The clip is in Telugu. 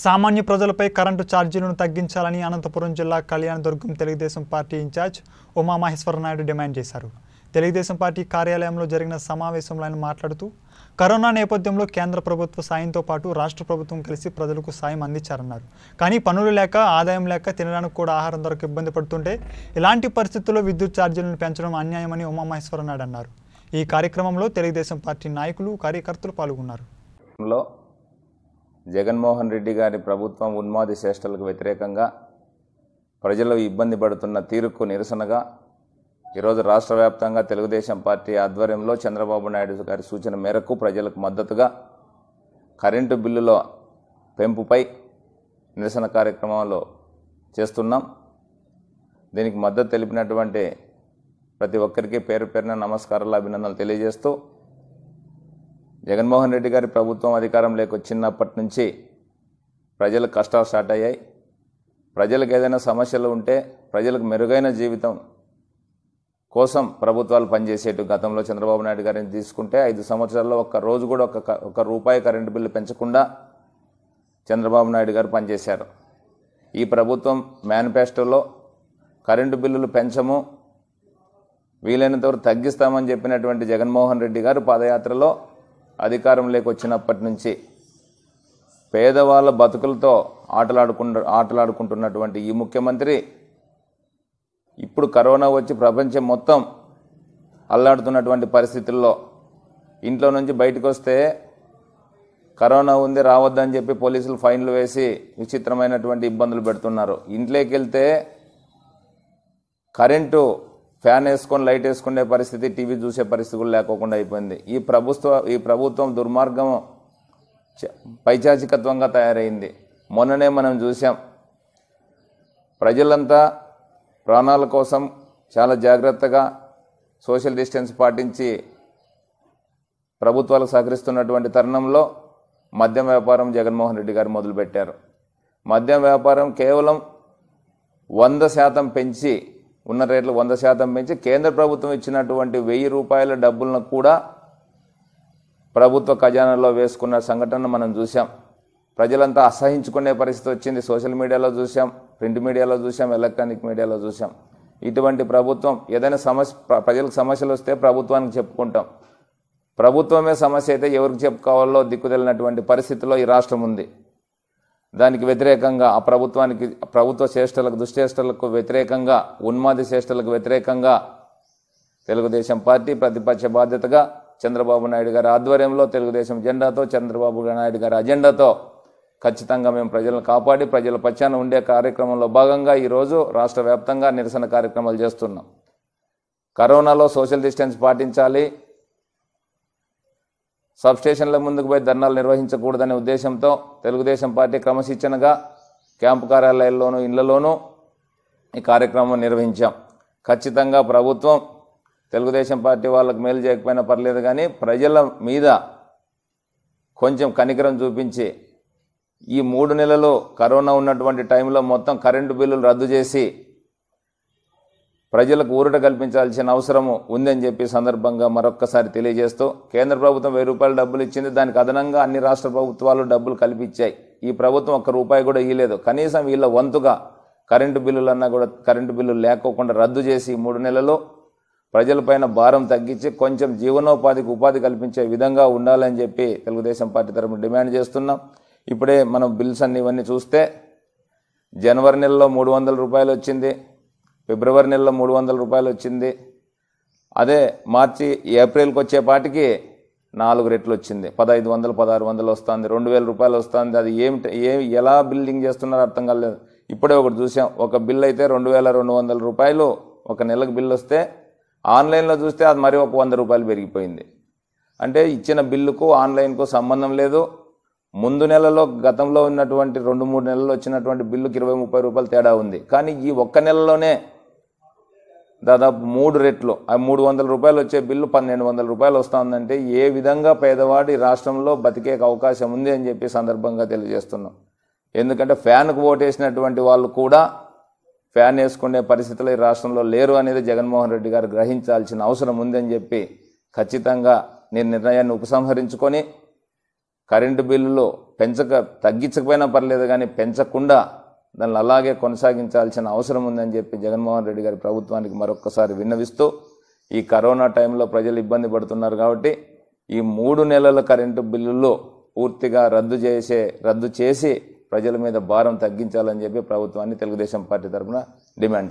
సామాన్య ప్రజలపై కరెంటు ఛార్జీలను తగ్గించాలని అనంతపురం జిల్లా Kalyanadurgam Telugu Desam party in charge Umamaheswara Naidu demand చేశారు. తెలుగుదేశం పార్టీ కార్యాలయంలో జరిగిన సమావేశంలో ఆయన మాట్లాడుతూ కరోనా నేపథ్యంలో కేంద్ర ప్రభుత్వ సాయంతో పాటు రాష్ట్ర ప్రభుత్వం కలిసి ప్రజలకు సాయం అందించారన్నారు. కానీ పనులు లేక ఆదాయం లేక తినడానికి కూడా ఆహారం దొరక ఇబ్బంది పడుతుంటే ఇలాంటి పరిస్థితుల్లో విద్యుత్ ఛార్జీలను పెంచడం అన్యాయమని ఉమామహేశ్వరనాయుడు అన్నారు. ఈ కార్యక్రమంలో తెలుగుదేశం పార్టీ నాయకులు కార్యకర్తలు పాల్గొన్నారు. జగన్మోహన్ రెడ్డి గారి ప్రభుత్వం ఉన్మాది చేష్టలకు వ్యతిరేకంగా ప్రజలు ఇబ్బంది పడుతున్న తీరుకు నిరసనగా ఈరోజు రాష్ట్ర వ్యాప్తంగా తెలుగుదేశం పార్టీ ఆధ్వర్యంలో చంద్రబాబు నాయుడు గారి సూచన మేరకు ప్రజలకు మద్దతుగా కరెంటు బిల్లుల పెంపుపై నిరసన కార్యక్రమాలు చేస్తున్నాం. దీనికి మద్దతు తెలిపినటువంటి ప్రతి ఒక్కరికి పేరు పేరున నమస్కారాలు అభినందనలు తెలియజేస్తూ జగన్మోహన్ రెడ్డి గారి ప్రభుత్వం అధికారం లేకొచ్చినప్పటి నుంచి ప్రజలకు కష్టాలు స్టార్ట్ అయ్యాయి. ప్రజలకు ఏదైనా సమస్యలు ఉంటే ప్రజలకు మెరుగైన జీవితం కోసం ప్రభుత్వాలు పనిచేసేటు గతంలో చంద్రబాబు నాయుడు గారిని తీసుకుంటే ఐదు సంవత్సరాల్లో ఒక్క రోజు కూడా ఒక ఒక రూపాయి కరెంటు బిల్లు పెంచకుండా చంద్రబాబు నాయుడు గారు పనిచేశారు. ఈ ప్రభుత్వం మేనిఫెస్టోలో కరెంటు బిల్లులు పెంచము వీలైనంత వరకు తగ్గిస్తామని చెప్పినటువంటి జగన్మోహన్ రెడ్డి గారు పాదయాత్రలో అధికారంలోకి వచ్చినప్పటి నుంచి పేదవాళ్ళ బతుకులతో ఆటలాడుకుంటు ఆటలాడుకుంటున్నటువంటి ఈ ముఖ్యమంత్రి ఇప్పుడు కరోనా వచ్చి ప్రపంచం మొత్తం అల్లాడుతున్నటువంటి పరిస్థితుల్లో ఇంట్లో నుంచి బయటకు వస్తే కరోనా ఉంది రావద్దని చెప్పి పోలీసులు ఫైన్లు వేసి విచిత్రమైనటువంటి ఇబ్బందులు పెడుతున్నారు. ఇంట్లోకి వెళ్తే కరెంటు ఫ్యాన్ వేసుకొని లైట్ వేసుకునే పరిస్థితి టీవీ చూసే పరిస్థితి కూడా లేకోకుండా అయిపోయింది. ఈ ప్రభుత్వ ఈ ప్రభుత్వం దుర్మార్గం పైచాచికత్వంగా తయారైంది. మొన్ననే మనం చూసాం ప్రజలంతా ప్రాణాల కోసం చాలా జాగ్రత్తగా సోషల్ డిస్టెన్స్ పాటించి ప్రభుత్వాలకు సహకరిస్తున్నటువంటి తరుణంలో మద్యం వ్యాపారం జగన్మోహన్ రెడ్డి గారు మొదలుపెట్టారు. మద్యం వ్యాపారం కేవలం వంద శాతం పెంచి ఉన్న రేట్లు వంద శాతం పెంచి కేంద్ర ప్రభుత్వం ఇచ్చినటువంటి వెయ్యి రూపాయల డబ్బులను కూడా ప్రభుత్వ ఖజానాలో వేసుకున్న సంఘటన మనం చూసాం ప్రజలంతా అసహించుకునే పరిస్థితి వచ్చింది. సోషల్ మీడియాలో చూసాం ప్రింట్ మీడియాలో చూసాం ఎలక్ట్రానిక్ మీడియాలో చూసాం ఇటువంటి ప్రభుత్వం ఏదైనా సమస్య ప్రజలకు సమస్యలు వస్తే ప్రభుత్వానికి చెప్పుకుంటాం. ప్రభుత్వమే సమస్య అయితే ఎవరికి చెప్పుకోవాలో దిక్కుదలినటువంటి పరిస్థితిలో ఈ రాష్ట్రం ఉంది. దానికి వ్యతిరేకంగా ఆ ప్రభుత్వానికి ప్రభుత్వ చేష్టలకు దుశ్చేష్టలకు వ్యతిరేకంగా ఉన్మాది చేష్టలకు వ్యతిరేకంగా తెలుగుదేశం పార్టీ ప్రతిపక్ష బాధ్యతగా చంద్రబాబు నాయుడు గారి ఆధ్వర్యంలో తెలుగుదేశం జెండాతో చంద్రబాబు నాయుడు గారి అజెండాతో ఖచ్చితంగా మేము ప్రజలను కాపాడి ప్రజల పక్షాన ఉండే కార్యక్రమంలో భాగంగా ఈరోజు రాష్ట్ర వ్యాప్తంగా నిరసన కార్యక్రమాలు చేస్తున్నాం. కరోనాలో సోషల్ డిస్టెన్స్ పాటించాలి సబ్స్టేషన్ల ముందుకు పోయి ధర్నాలు నిర్వహించకూడదనే ఉద్దేశంతో తెలుగుదేశం పార్టీ క్రమశిక్షణగా క్యాంపు కార్యాలయాల్లోనూ ఇళ్ళలోనూ ఈ కార్యక్రమం నిర్వహించాం. ఖచ్చితంగా ప్రభుత్వం తెలుగుదేశం పార్టీ వాళ్ళకు మేలు చేయకపోయినా పర్లేదు కానీ ప్రజల మీద కొంచెం కనికరం చూపించి ఈ మూడు నెలలు కరోనా ఉన్నటువంటి టైంలో మొత్తం కరెంటు బిల్లులు రద్దు చేసి ప్రజలకు ఊరట కల్పించాల్సిన అవసరము ఉందని చెప్పి సందర్భంగా మరొక్కసారి తెలియజేస్తూ కేంద్ర ప్రభుత్వం వెయ్యి రూపాయలు డబ్బులు ఇచ్చింది. దానికి అదనంగా అన్ని రాష్ట్ర ప్రభుత్వాలు డబ్బులు కల్పించాయి. ఈ ప్రభుత్వం ఒక్క రూపాయి కూడా ఇవ్వలేదు కనీసం వీళ్ళ వంతుగా కరెంటు బిల్లులన్నా కూడా కరెంటు బిల్లులు లేకోకుండా రద్దు చేసి మూడు నెలలు ప్రజలపైన భారం తగ్గించి కొంచెం జీవనోపాధికి ఉపాధి కల్పించే విధంగా ఉండాలని చెప్పి తెలుగుదేశం పార్టీ తరఫున డిమాండ్ చేస్తున్నాం. ఇప్పుడే మనం బిల్స్ అన్ని ఇవన్నీ చూస్తే జనవరి నెలలో మూడు వందల రూపాయలు వచ్చింది. ఫిబ్రవరి నెలలో మూడు వందల రూపాయలు వచ్చింది. అదే మార్చి ఏప్రిల్కి వచ్చేపాటికి నాలుగు రెట్లు వచ్చింది. పదహైదు వందలు పదహారు వందలు వస్తుంది. రెండు వేల రూపాయలు వస్తుంది. అది ఏమిటి ఏ ఎలా బిల్డింగ్ చేస్తున్నారో అర్థం కాలేదు. ఇప్పుడే ఒకటి చూసాం ఒక బిల్ అయితే రెండు వేల రెండు వందల రూపాయలు ఒక నెలకు బిల్ వస్తే ఆన్లైన్లో చూస్తే అది మరి ఒక వంద రూపాయలు పెరిగిపోయింది. అంటే ఇచ్చిన బిల్లుకు ఆన్లైన్కు సంబంధం లేదు. ముందు నెలలో గతంలో ఉన్నటువంటి రెండు మూడు నెలల్లో వచ్చినటువంటి బిల్లుకి ఇరవై ముప్పై రూపాయలు తేడా ఉంది. కానీ ఈ ఒక్క నెలలోనే దాదాపు మూడు రెట్లు. ఆ మూడు వందల రూపాయలు వచ్చే బిల్లు పన్నెండు వందల రూపాయలు వస్తుందంటే ఏ విధంగా పేదవాడి రాష్ట్రంలో బతికే అవకాశం ఉంది అని చెప్పి సందర్భంగా తెలియజేస్తున్నాం. ఎందుకంటే ఫ్యాన్కు ఓటేసినటువంటి వాళ్ళు కూడా ఫ్యాన్ వేసుకునే పరిస్థితులు ఈ రాష్ట్రంలో లేరు అనేది జగన్మోహన్ రెడ్డి గారు గ్రహించాల్సిన అవసరం ఉందని చెప్పి ఖచ్చితంగా నేను నిర్ణయాన్ని ఉపసంహరించుకొని కరెంటు బిల్లులు పెంచక తగ్గించకపోయినా పర్లేదు కానీ పెంచకుండా దాన్ని అలాగే కొనసాగించాల్సిన అవసరం ఉందని చెప్పి జగన్మోహన్ రెడ్డి గారి ప్రభుత్వానికి మరొక్కసారి విన్నవిస్తూ ఈ కరోనా టైంలో ప్రజలు ఇబ్బంది పడుతున్నారు కాబట్టి ఈ మూడు నెలల కరెంటు బిల్లుల్లో పూర్తిగా రద్దు చేసే రద్దు చేసి ప్రజల మీద భారం తగ్గించాలని చెప్పి ప్రభుత్వాన్ని తెలుగుదేశం పార్టీ తరఫున డిమాండ్ చేస్తారు